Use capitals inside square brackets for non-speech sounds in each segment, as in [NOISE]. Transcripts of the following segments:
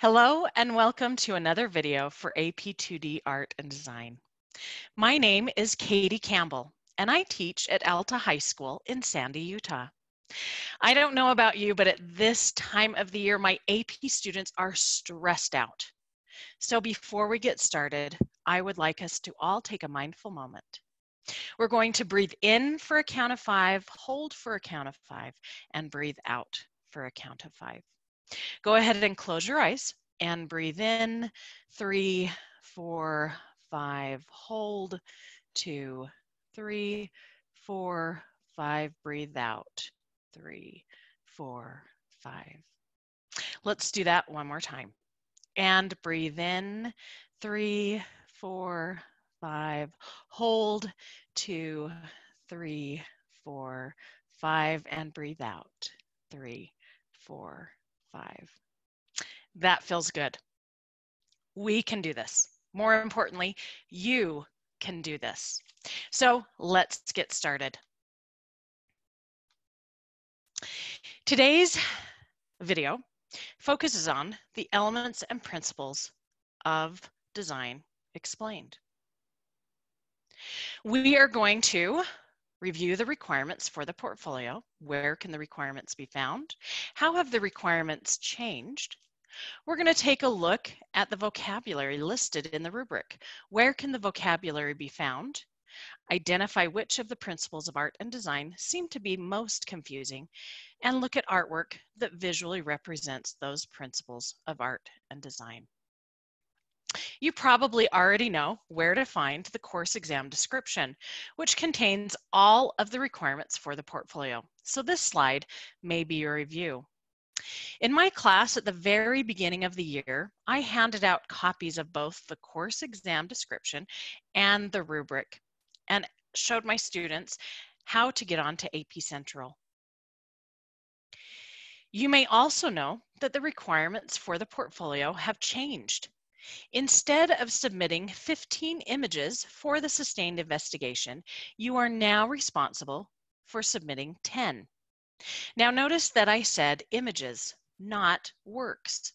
Hello and welcome to another video for AP2D Art and Design. My name is Katie Campbell and I teach at Alta High School in Sandy, Utah. I don't know about you, but at this time of the year, my AP students are stressed out. So before we get started, I would like us to all take a mindful moment. We're going to breathe in for a count of five, hold for a count of five, and breathe out for a count of five. Go ahead and close your eyes and breathe in. Three, four, five. Hold. Two, three, four, five. Breathe out. Three, four, five. Let's do that one more time. And breathe in. Three, four, five. Hold. Two, three, four, five. And breathe out. Three, four, five. That feels good. We can do this. More importantly, you can do this. So let's get started. Today's video focuses on the elements and principles of design explained. We are going to Review the requirements for the portfolio. Where can the requirements be found? How have the requirements changed? We're going to take a look at the vocabulary listed in the rubric. Where can the vocabulary be found? Identify which of the principles of art and design seem to be most confusing, and look at artwork that visually represents those principles of art and design. You probably already know where to find the course exam description, which contains all of the requirements for the portfolio. So this slide may be your review. In my class at the very beginning of the year, I handed out copies of both the course exam description and the rubric and showed my students how to get onto AP Central. You may also know that the requirements for the portfolio have changed. Instead of submitting 15 images for the sustained investigation, you are now responsible for submitting 10. Now notice that I said images, not works.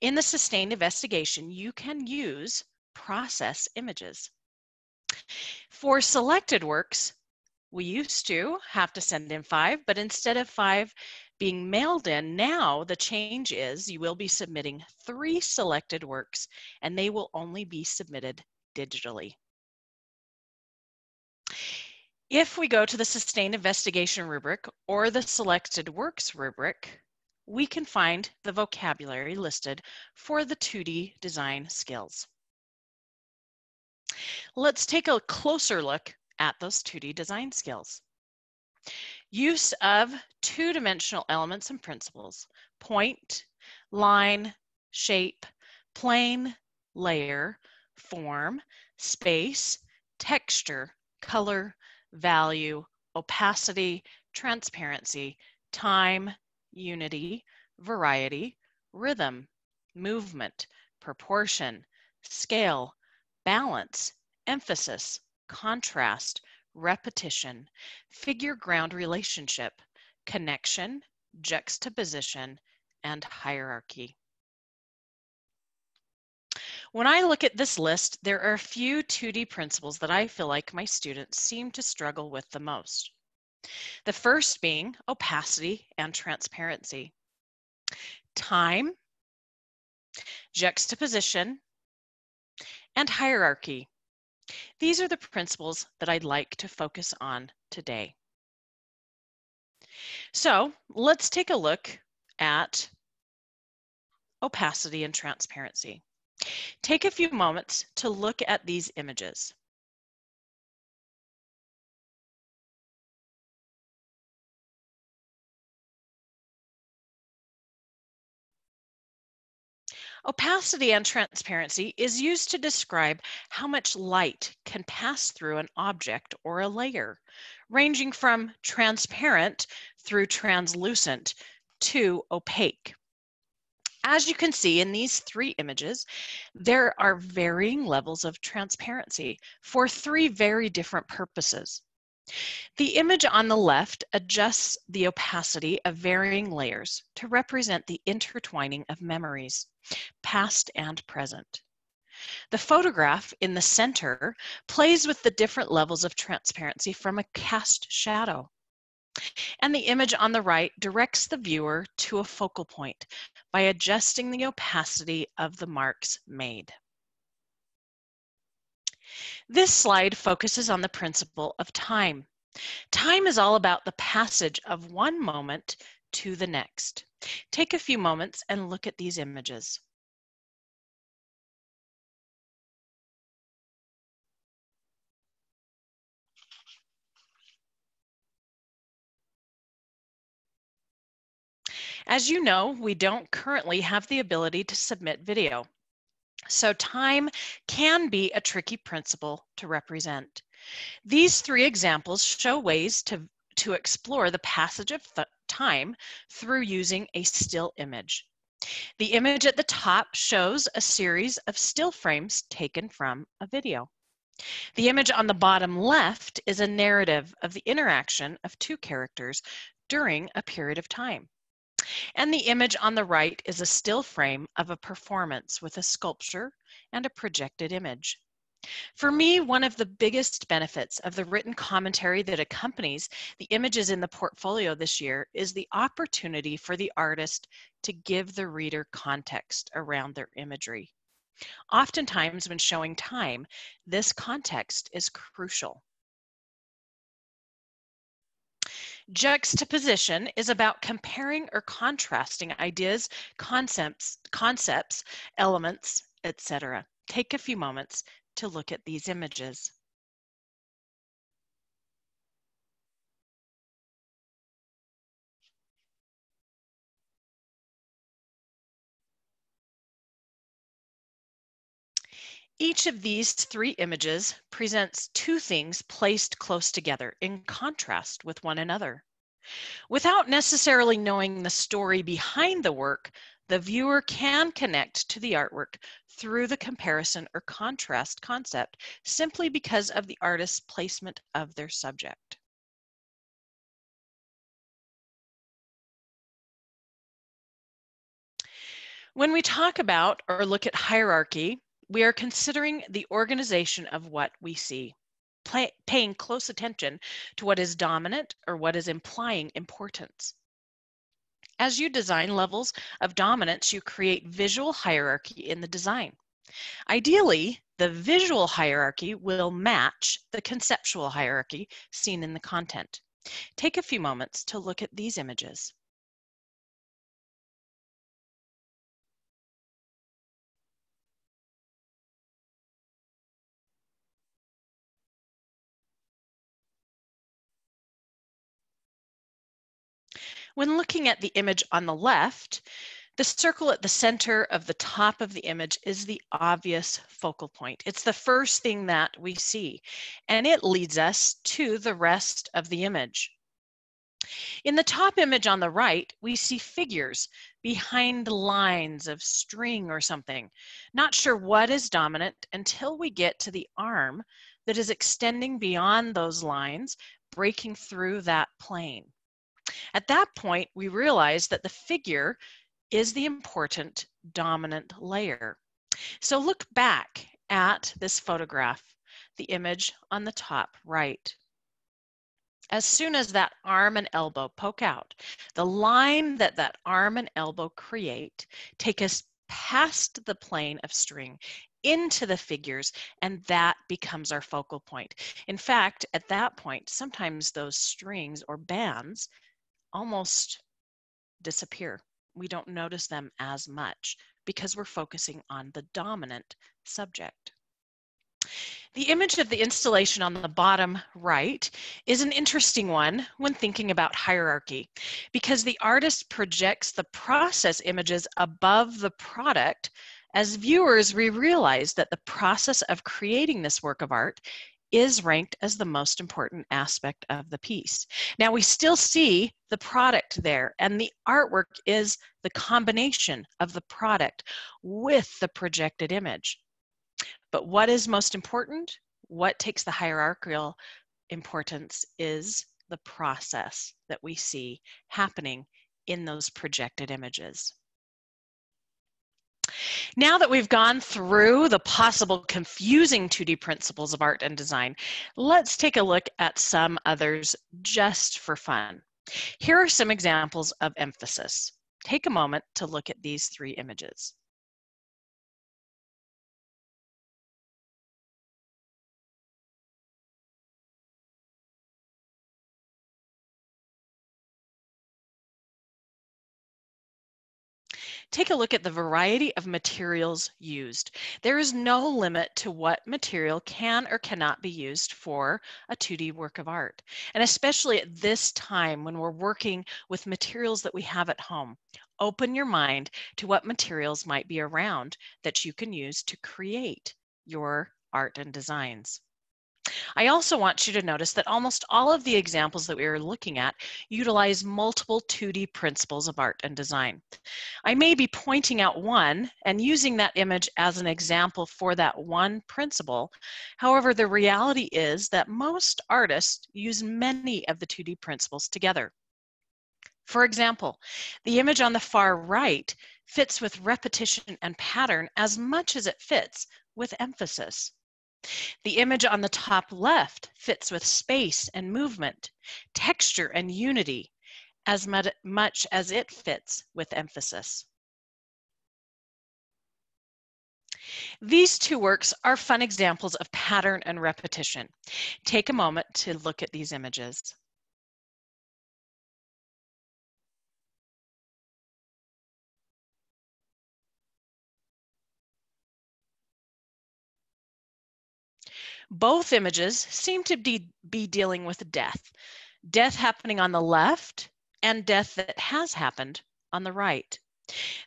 In the sustained investigation, you can use process images. For selected works, we used to have to send in five, but instead of five, being mailed in, now the change is you will be submitting three selected works and they will only be submitted digitally. If we go to the Sustained Investigation rubric or the Selected Works rubric, we can find the vocabulary listed for the 2D design skills. Let's take a closer look at those 2D design skills. Use of two-dimensional elements and principles, point, line, shape, plane, layer, form, space, texture, color, value, opacity, transparency, time, unity, variety, rhythm, movement, proportion, scale, balance, emphasis, contrast, repetition, figure ground relationship, connection, juxtaposition, and hierarchy. When I look at this list, there are a few 2D principles that I feel like my students seem to struggle with the most. The first being opacity and transparency. Time, juxtaposition, and hierarchy. These are the principles that I'd like to focus on today. So let's take a look at opacity and transparency. Take a few moments to look at these images. Opacity and transparency is used to describe how much light can pass through an object or a layer, ranging from transparent through translucent to opaque. As you can see in these three images, there are varying levels of transparency for three very different purposes. The image on the left adjusts the opacity of varying layers to represent the intertwining of memories, past and present. The photograph in the center plays with the different levels of transparency from a cast shadow. And the image on the right directs the viewer to a focal point by adjusting the opacity of the marks made. This slide focuses on the principle of time. Time is all about the passage of one moment to the next. Take a few moments and look at these images. As you know, we don't currently have the ability to submit video. So time can be a tricky principle to represent. These three examples show ways to, to explore the passage of th time through using a still image. The image at the top shows a series of still frames taken from a video. The image on the bottom left is a narrative of the interaction of two characters during a period of time. And the image on the right is a still frame of a performance with a sculpture and a projected image. For me, one of the biggest benefits of the written commentary that accompanies the images in the portfolio this year is the opportunity for the artist to give the reader context around their imagery. Oftentimes when showing time, this context is crucial. Juxtaposition is about comparing or contrasting ideas, concepts, concepts, elements, etc. Take a few moments to look at these images. Each of these three images presents two things placed close together in contrast with one another. Without necessarily knowing the story behind the work, the viewer can connect to the artwork through the comparison or contrast concept simply because of the artist's placement of their subject. When we talk about or look at hierarchy, we are considering the organization of what we see, pay, paying close attention to what is dominant or what is implying importance. As you design levels of dominance, you create visual hierarchy in the design. Ideally, the visual hierarchy will match the conceptual hierarchy seen in the content. Take a few moments to look at these images. When looking at the image on the left, the circle at the center of the top of the image is the obvious focal point. It's the first thing that we see, and it leads us to the rest of the image. In the top image on the right, we see figures behind lines of string or something. Not sure what is dominant until we get to the arm that is extending beyond those lines, breaking through that plane. At that point, we realize that the figure is the important dominant layer. So look back at this photograph, the image on the top right. As soon as that arm and elbow poke out, the line that that arm and elbow create take us past the plane of string into the figures, and that becomes our focal point. In fact, at that point, sometimes those strings or bands almost disappear. We don't notice them as much because we're focusing on the dominant subject. The image of the installation on the bottom right is an interesting one when thinking about hierarchy because the artist projects the process images above the product. As viewers, we realize that the process of creating this work of art is ranked as the most important aspect of the piece. Now we still see the product there and the artwork is the combination of the product with the projected image. But what is most important? What takes the hierarchical importance is the process that we see happening in those projected images. Now that we've gone through the possible confusing 2D principles of art and design, let's take a look at some others just for fun. Here are some examples of emphasis. Take a moment to look at these three images. Take a look at the variety of materials used. There is no limit to what material can or cannot be used for a 2D work of art. And especially at this time when we're working with materials that we have at home, open your mind to what materials might be around that you can use to create your art and designs. I also want you to notice that almost all of the examples that we are looking at utilize multiple 2D principles of art and design. I may be pointing out one and using that image as an example for that one principle. However, the reality is that most artists use many of the 2D principles together. For example, the image on the far right fits with repetition and pattern as much as it fits with emphasis. The image on the top left fits with space and movement, texture and unity as much as it fits with emphasis. These two works are fun examples of pattern and repetition. Take a moment to look at these images. Both images seem to be, be dealing with death. Death happening on the left and death that has happened on the right.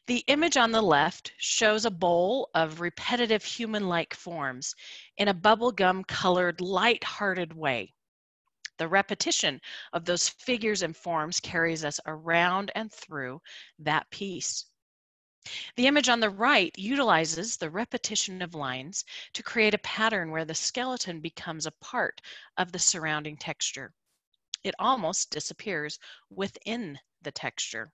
The image on the left shows a bowl of repetitive human-like forms in a bubblegum colored light-hearted way. The repetition of those figures and forms carries us around and through that piece. The image on the right utilizes the repetition of lines to create a pattern where the skeleton becomes a part of the surrounding texture. It almost disappears within the texture.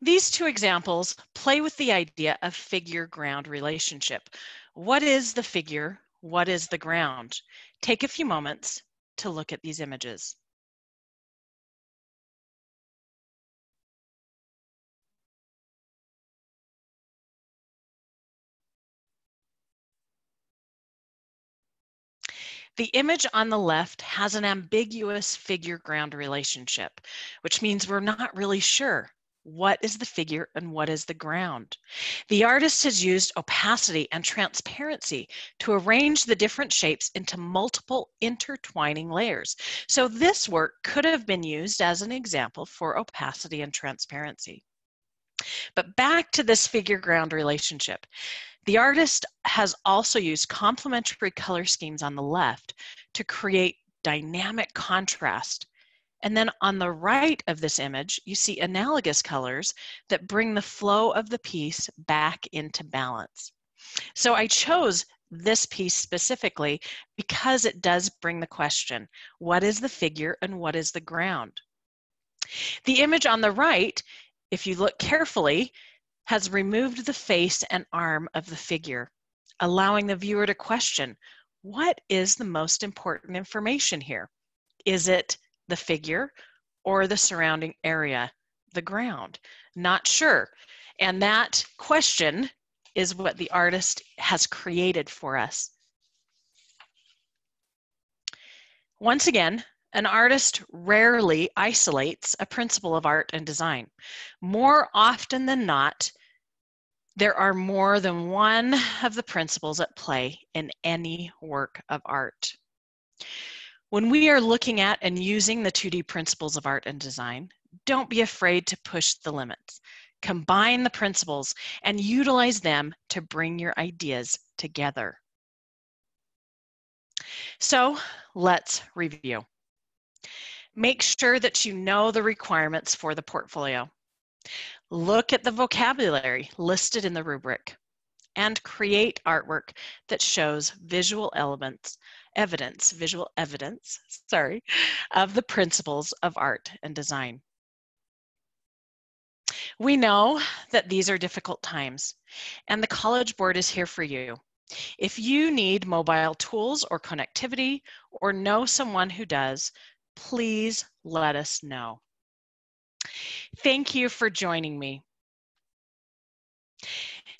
These two examples play with the idea of figure-ground relationship. What is the figure? What is the ground? Take a few moments to look at these images. The image on the left has an ambiguous figure-ground relationship, which means we're not really sure what is the figure and what is the ground. The artist has used opacity and transparency to arrange the different shapes into multiple intertwining layers. So this work could have been used as an example for opacity and transparency. But back to this figure ground relationship. The artist has also used complementary color schemes on the left to create dynamic contrast. And then on the right of this image, you see analogous colors that bring the flow of the piece back into balance. So I chose this piece specifically because it does bring the question, what is the figure and what is the ground? The image on the right, if you look carefully, has removed the face and arm of the figure, allowing the viewer to question, what is the most important information here? Is it the figure or the surrounding area, the ground? Not sure. And that question is what the artist has created for us. Once again, an artist rarely isolates a principle of art and design. More often than not, there are more than one of the principles at play in any work of art. When we are looking at and using the 2D principles of art and design, don't be afraid to push the limits. Combine the principles and utilize them to bring your ideas together. So let's review. Make sure that you know the requirements for the portfolio. Look at the vocabulary listed in the rubric. and create artwork that shows visual elements, evidence, visual evidence, [LAUGHS] sorry, of the principles of art and design. We know that these are difficult times, and the College Board is here for you. If you need mobile tools or connectivity or know someone who does, please let us know. Thank you for joining me.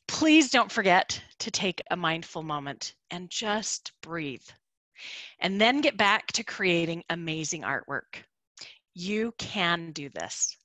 Please don't forget to take a mindful moment and just breathe. And then get back to creating amazing artwork. You can do this.